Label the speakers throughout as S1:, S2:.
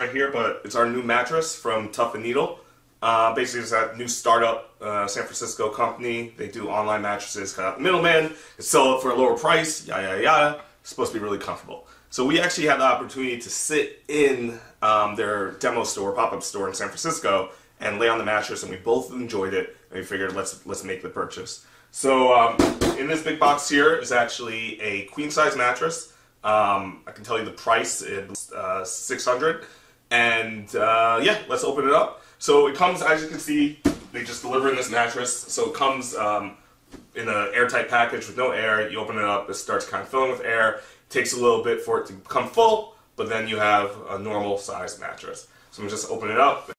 S1: right here, but it's our new mattress from Tuft and Needle. Uh, basically, it's that new startup uh, San Francisco company. They do online mattresses, cut out the middleman, sell it for a lower price, yada yada yada. It's supposed to be really comfortable. So we actually had the opportunity to sit in um, their demo store, pop-up store in San Francisco, and lay on the mattress, and we both enjoyed it. And we figured let's let's make the purchase. So um, in this big box here is actually a queen size mattress. Um, I can tell you the price is uh, 600 and uh, yeah, let's open it up. So it comes, as you can see, they just deliver in this mattress. So it comes um, in an airtight package with no air. You open it up, it starts kind of filling with air. It takes a little bit for it to become full, but then you have a normal size mattress. So I'm just open it up.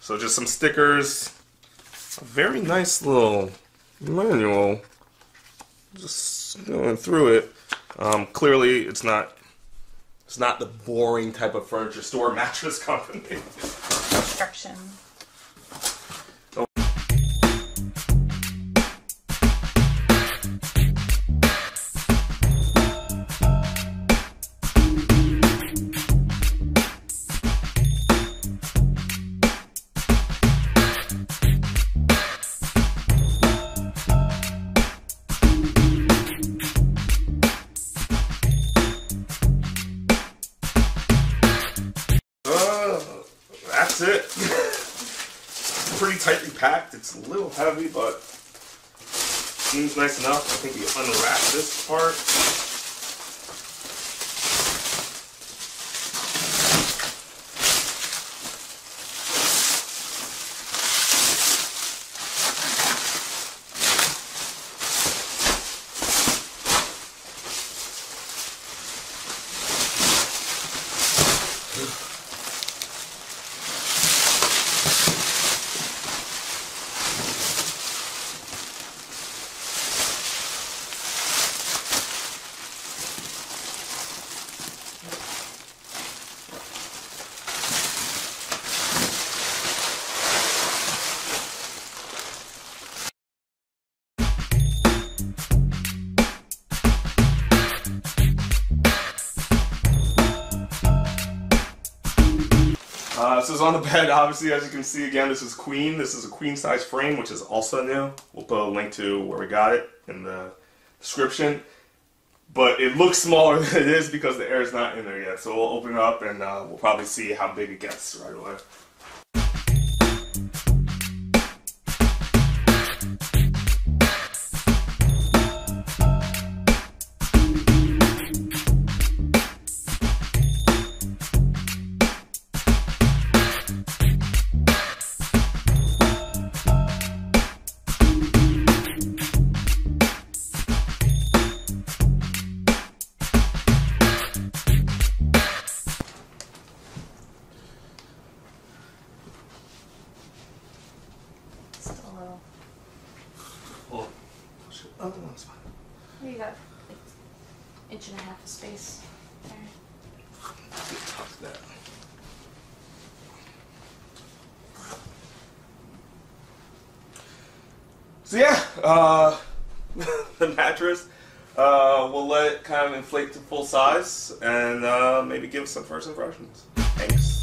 S1: So just some stickers, a very nice little manual. Just going through it. Um, clearly, it's not it's not the boring type of furniture store mattress company.
S2: Instruction.
S1: Tightly packed. It's a little heavy, but seems nice enough. I think we unwrap this part. Uh, this is on the bed, obviously, as you can see again, this is queen. This is a queen size frame, which is also new. We'll put a link to where we got it in the description. But it looks smaller than it is because the air is not in there yet. So we'll open it up and uh, we'll probably see how big it gets right away. Oh no, it's fine.
S2: You got like inch and a half of space there.
S1: That. So yeah, uh, the mattress, uh, we'll let it kind of inflate to full size and uh, maybe give some first impressions. Thanks.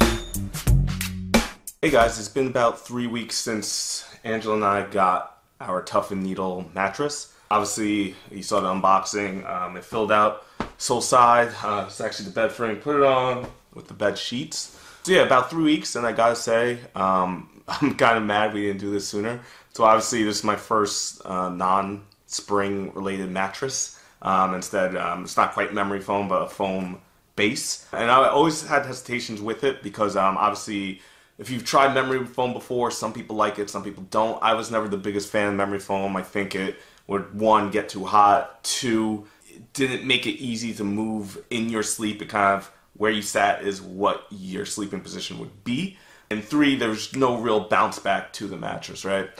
S1: Hey guys, it's been about three weeks since Angela and I got our Tuft and Needle mattress. Obviously, you saw the unboxing. Um, it filled out sole side. Uh, it's actually the bed frame. Put it on with the bed sheets. So yeah, about three weeks, and I gotta say, um, I'm kind of mad we didn't do this sooner. So obviously, this is my first uh, non-spring related mattress. Um, instead, um, it's not quite memory foam, but a foam base. And I always had hesitations with it because um, obviously, if you've tried memory foam before, some people like it, some people don't. I was never the biggest fan of memory foam. I think it would one get too hot, two didn't make it easy to move in your sleep. It kind of where you sat is what your sleeping position would be. And three, there's no real bounce back to the mattress, right?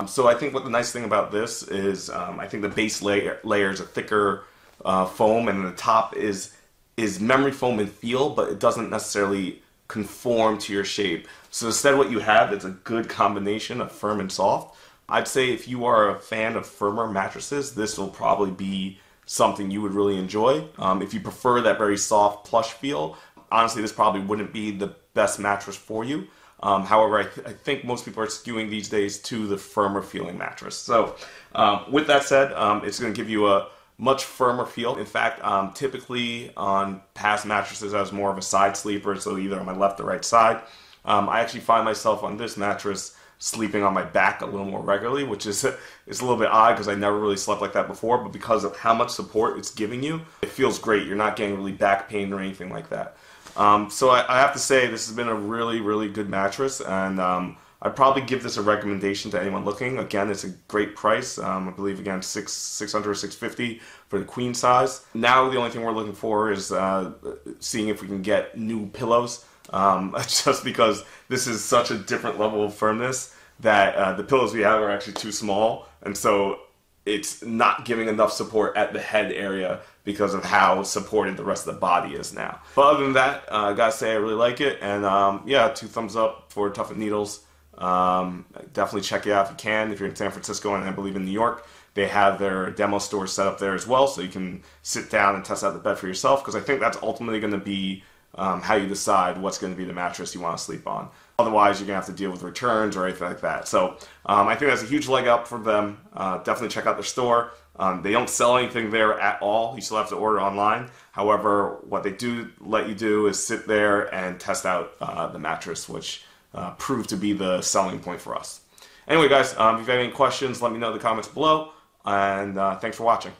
S1: Um, so I think what the nice thing about this is um, I think the base layer layer is a thicker uh, foam, and the top is is memory foam in feel, but it doesn't necessarily conform to your shape. So instead, what you have is a good combination of firm and soft, I'd say if you are a fan of firmer mattresses, this will probably be something you would really enjoy. Um, if you prefer that very soft plush feel, honestly, this probably wouldn't be the best mattress for you. Um, however, I, th- I, think most people are skewing these days to the firmer feeling mattress. So, um, with that said, um, it's going to give you a much firmer feel. In fact, um, typically on past mattresses, I was more of a side sleeper, so either on my left or right side. Um, I actually find myself on this mattress sleeping on my back a little more regularly, which is is a little bit odd because I never really slept like that before. But because of how much support it's giving you, it feels great. You're not getting really back pain or anything like that. Um, so I, I, have to say this has been a really really good mattress, and um, I'd probably give this a recommendation to anyone looking. Again, it's a great price. Um, I believe again six six hundred or six fifty for the queen size. Now the only thing we're looking for is uh, seeing if we can get new pillows um, just because this is such a different level of firmness that uh, the pillows we have are actually too small, and so it's not giving enough support at the head area because of how supported the rest of the body is now. But other than that, uh, I gotta say I really like it, and um, yeah, two thumbs up for Tuft and Needles. Um, definitely check it out if you can. If you're in San Francisco and I believe in New York, they have their demo store set up there as well, so you can sit down and test out the bed for yourself. Because I think that's ultimately going to be um, how you decide what's going to be the mattress you want to sleep on. Otherwise, you're going to have to deal with returns or anything like that. So um, I think that's a huge leg up for them. Uh, definitely check out their store. Um, they don't sell anything there at all. You still have to order online. However, what they do let you do is sit there and test out uh, the mattress, which uh, proved to be the selling point for us. Anyway, guys, um, if you have any questions, let me know in the comments below. And uh, thanks for watching.